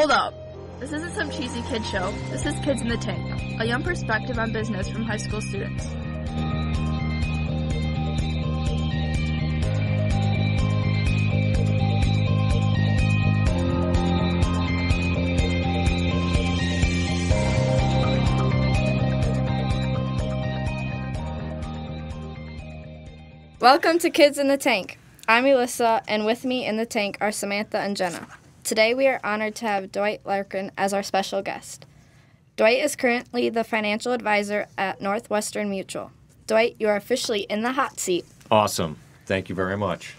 Hold up. This isn't some cheesy kid show. This is Kids in the Tank, a young perspective on business from high school students. Welcome to Kids in the Tank. I'm Elissa, and with me in the tank are Samantha and Jenna. Today we are honored to have Dwight Larkin as our special guest. Dwight is currently the financial advisor at Northwestern Mutual. Dwight, you are officially in the hot seat. Awesome. Thank you very much.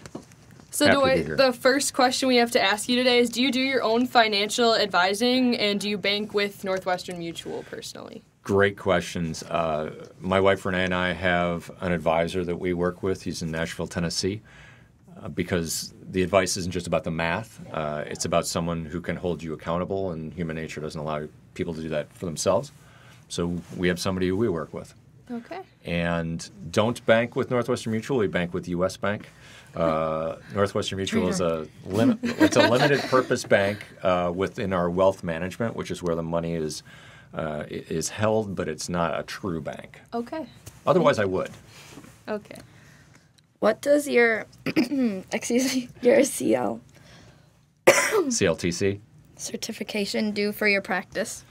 So, Happy Dwight, the first question we have to ask you today is Do you do your own financial advising and do you bank with Northwestern Mutual personally? Great questions. Uh, my wife Renee and I have an advisor that we work with. He's in Nashville, Tennessee, uh, because the advice isn't just about the math. Uh, it's about someone who can hold you accountable, and human nature doesn't allow people to do that for themselves. So we have somebody who we work with. Okay. and don't bank with Northwestern Mutual. We bank with U.S. Bank. Uh, Northwestern Mutual is a lim- it's a limited purpose bank uh, within our wealth management, which is where the money is uh, is held, but it's not a true bank. Okay. Otherwise, I would. Okay. What does your excuse me, your CL CLTC. certification do for your practice?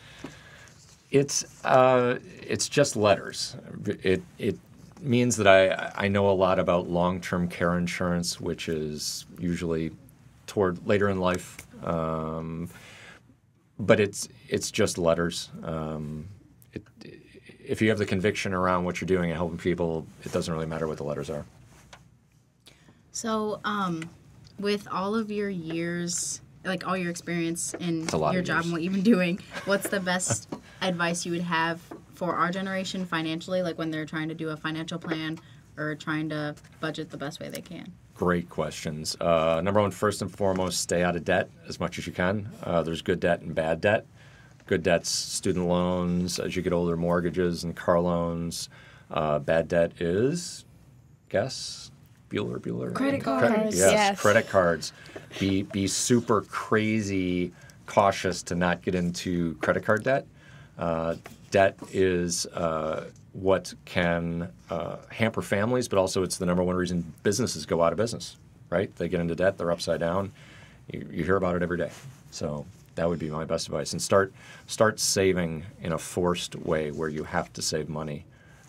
It's uh, it's just letters. It it means that I I know a lot about long term care insurance, which is usually toward later in life. Um, but it's it's just letters. Um, it, if you have the conviction around what you're doing and helping people, it doesn't really matter what the letters are. So, um, with all of your years, like all your experience in your job and what you've been doing, what's the best advice you would have for our generation financially, like when they're trying to do a financial plan or trying to budget the best way they can? Great questions. Uh, number one, first and foremost, stay out of debt as much as you can. Uh, there's good debt and bad debt. Good debt's student loans, as you get older, mortgages and car loans. Uh, bad debt is, guess, Bueller, Bueller. Credit Cre- cards. yes, Yes. credit cards. Be be super crazy cautious to not get into credit card debt. Uh, debt is uh, what can uh, hamper families, but also it's the number one reason businesses go out of business. Right? They get into debt, they're upside down. You, you hear about it every day. So that would be my best advice. And start start saving in a forced way where you have to save money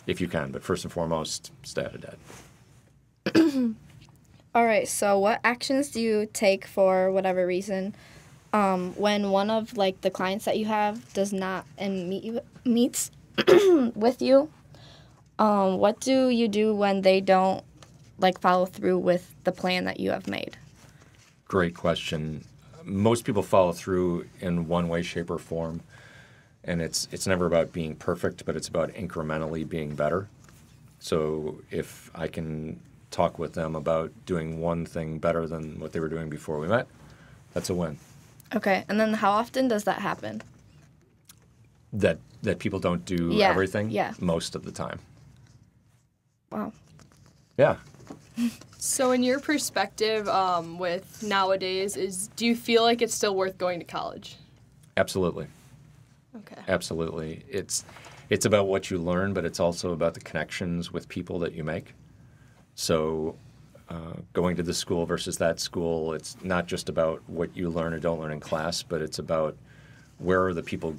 if you can. But first and foremost, stay out of debt. All right. So, what actions do you take for whatever reason um, when one of like the clients that you have does not and meet you meets with you? Um, what do you do when they don't like follow through with the plan that you have made? Great question. Most people follow through in one way, shape, or form, and it's it's never about being perfect, but it's about incrementally being better. So if I can talk with them about doing one thing better than what they were doing before we met, that's a win. Okay. And then, how often does that happen? That that people don't do Yeah, everything yeah. most of the time. Wow. Yeah. So, in your perspective, um, with nowadays, is do you feel like it's still worth going to college? Absolutely. Okay. Absolutely. It's it's about what you learn, but it's also about the connections with people that you make. So uh, going to this school versus that school, it's not just about what you learn or don't learn in class, but it's about where are the people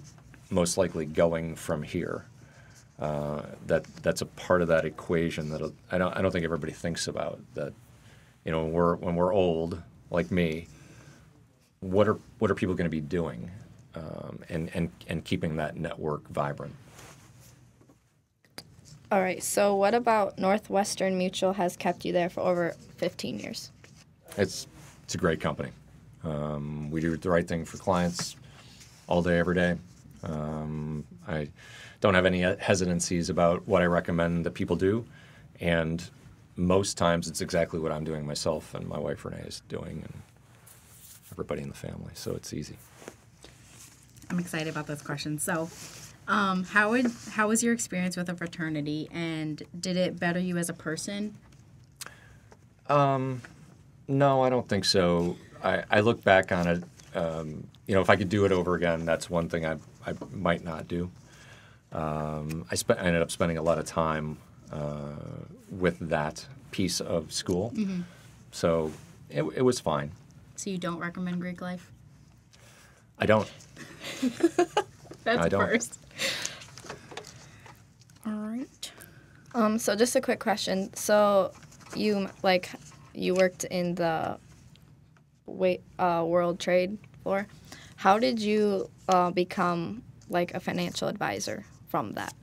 most likely going from here. Uh, that that's a part of that equation that I don't I don't think everybody thinks about. That you know when we're when we're old like me, what are what are people going to be doing, um, and and and keeping that network vibrant. All right. So, what about Northwestern Mutual has kept you there for over 15 years? It's it's a great company. Um, we do the right thing for clients all day, every day. Um, I don't have any hesitancies about what I recommend that people do, and most times it's exactly what I'm doing myself and my wife Renee is doing, and everybody in the family. So it's easy. I'm excited about this question. So, um, how would how was your experience with a fraternity, and did it better you as a person? No, I don't think so. I, I look back on it um, you know, if I could do it over again, that's one thing I, I might not do. Um, I, spent, I ended up spending a lot of time uh, with that piece of school. So it, it was fine. So you don't recommend Greek life? I don't. That's I don't. first. All right. Um, so just a quick question. So you like you worked in the wait uh, World Trade Floor. How did you uh, become like a financial advisor from that?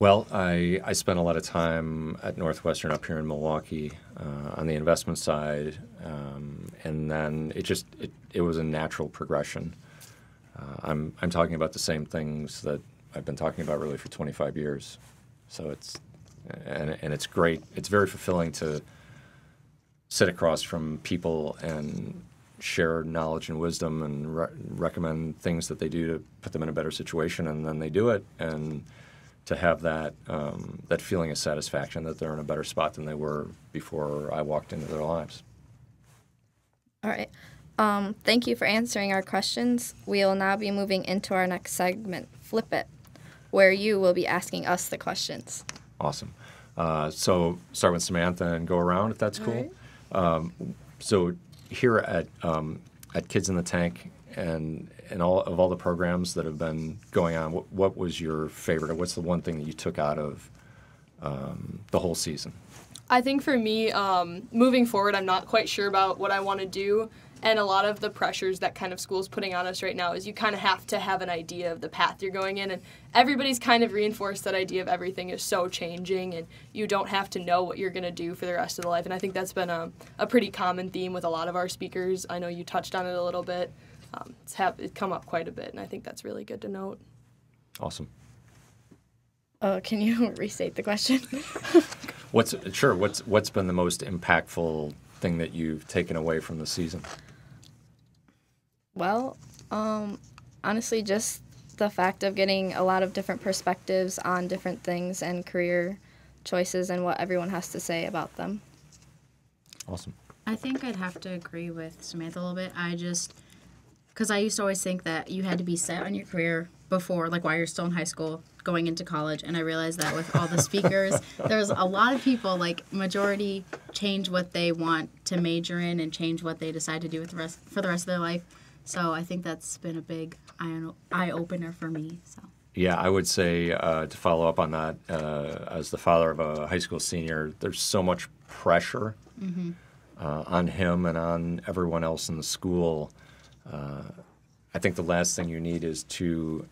Well, I, I spent a lot of time at Northwestern up here in Milwaukee uh, on the investment side, um, and then it just it, it was a natural progression. Uh, I'm I'm talking about the same things that I've been talking about really for 25 years, so it's and and it's great. It's very fulfilling to sit across from people and share knowledge and wisdom and re- recommend things that they do to put them in a better situation, and then they do it and to have that um, that feeling of satisfaction that they're in a better spot than they were before I walked into their lives. All right. Um, thank you for answering our questions. We'll now be moving into our next segment, Flip It, where you will be asking us the questions. Awesome. Uh, so start with Samantha and go around if that's cool. Um, so here at um, at Kids in the Tank and and all of all the programs that have been going on, what, what was your favorite? Or what's the one thing that you took out of um, the whole season? I think for me, um, moving forward, I'm not quite sure about what I want to do. And a lot of the pressures that kind of school's putting on us right now is you kind of have to have an idea of the path you're going in. And everybody's kind of reinforced that idea of everything is so changing and you don't have to know what you're going to do for the rest of the life. And I think that's been a, a pretty common theme with a lot of our speakers. I know you touched on it a little bit. Um, it's, have, it's come up quite a bit, and I think that's really good to note. Awesome. Uh, can you restate the question? What's sure? What's what's been the most impactful thing that you've taken away from the season? Well, um, honestly, just the fact of getting a lot of different perspectives on different things and career choices and what everyone has to say about them. Awesome. I think I'd have to agree with Samantha a little bit. I just, because I used to always think that you had to be set on your career before, like while you're still in high school, going into college. And I realized that with all the speakers, there's a lot of people, like majority, change what they want to major in and change what they decide to do with the rest for the rest of their life. So I think that's been a big eye eye opener for me. So. Yeah, I would say uh, to follow up on that, uh, as the father of a high school senior, there's so much pressure uh, on him and on everyone else in the school. Uh, I think the last thing you need is to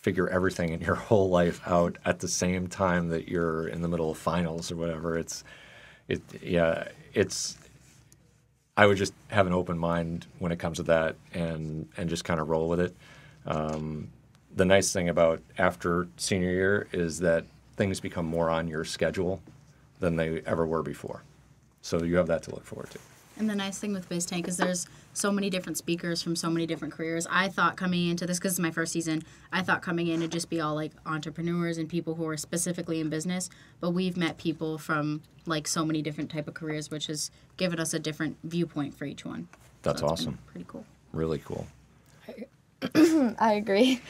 figure everything in your whole life out at the same time that you're in the middle of finals or whatever. It's, it, yeah, it's. I would just have an open mind when it comes to that, and and just kind of roll with it. Um, the nice thing about after senior year is that things become more on your schedule than they ever were before. So you have that to look forward to. And the nice thing with BizTank is there's so many different speakers from so many different careers. I thought coming into this, because it's my first season, I thought coming in it'd just be all like entrepreneurs and people who are specifically in business. But we've met people from like so many different type of careers, which has given us a different viewpoint for each one. That's So awesome. Pretty cool. Really cool. I agree.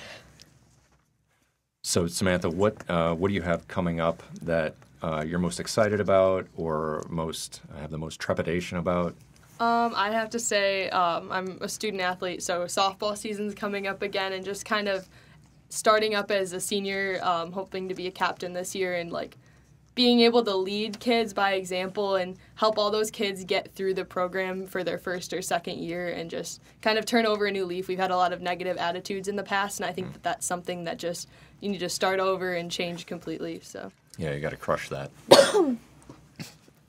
So Samantha, what uh, what do you have coming up that uh, you're most excited about, or most have the most trepidation about? Um, I have to say, um, I'm a student athlete, so softball season's coming up again, and just kind of starting up as a senior, um, hoping to be a captain this year, and like being able to lead kids by example and help all those kids get through the program for their first or second year, and just kind of turn over a new leaf. We've had a lot of negative attitudes in the past, and I think that that's something that just you need to start over and change completely. So. Yeah, you got to crush that.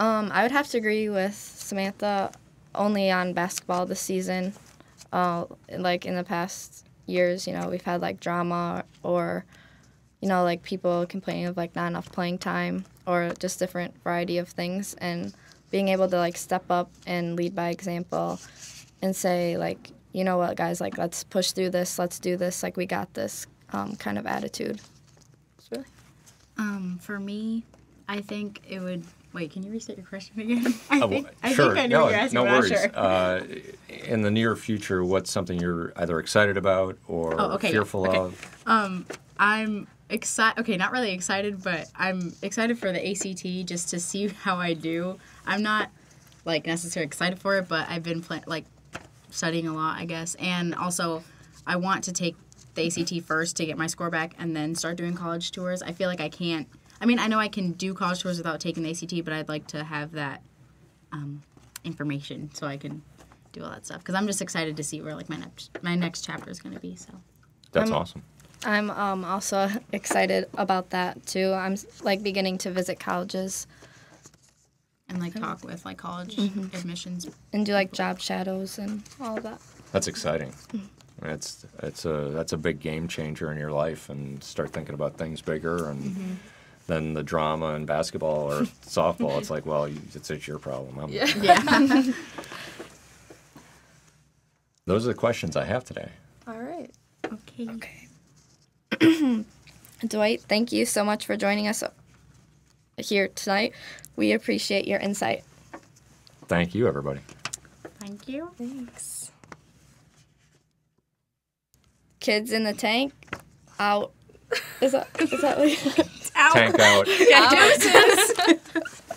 Um, I would have to agree with Samantha only on basketball this season. Uh, like in the past years, you know, we've had like drama or, you know, like people complaining of like not enough playing time or just different variety of things. And being able to like step up and lead by example and say like, you know what, guys, like let's push through this, let's do this, like we got this um, kind of attitude. Really Um, for me, I think it would. Wait, can you restate your question again? I Uh, think well, I, sure. think I knew no, what you're asking, no worries. sure. Uh, in the near future, what's something you're either excited about or Oh, okay, yeah, fearful okay. of? Um, I'm excited. Okay, not really excited, but I'm excited for the ACT just to see how I do. I'm not like necessarily excited for it, but I've been pla- like studying a lot, I guess, and also I want to take the ACT first to get my score back, and then start doing college tours. I feel like I can't. I mean, I know I can do college tours without taking the ACT, but I'd like to have that um, information so I can do all that stuff. Because I'm just excited to see where like my next my next chapter is going to be. So. That's I'm- awesome. I'm um, also excited about that too. I'm like beginning to visit colleges and like talk with like college admissions. and do like job shadows and all of that. That's exciting. It's it's a that's a big game changer in your life, and start thinking about things bigger, and Mm-hmm. Then the drama in basketball or softball. It's like, well, it's, it's your problem. I'm, Yeah. Yeah. Those are the questions I have today. All right. okay. Okay. Dwight, thank you so much for joining us here tonight. We appreciate your insight. Thank you, everybody. Thank you. Thanks. Kids in the tank, out. Is that is that what? Tank out. Um, Deuces.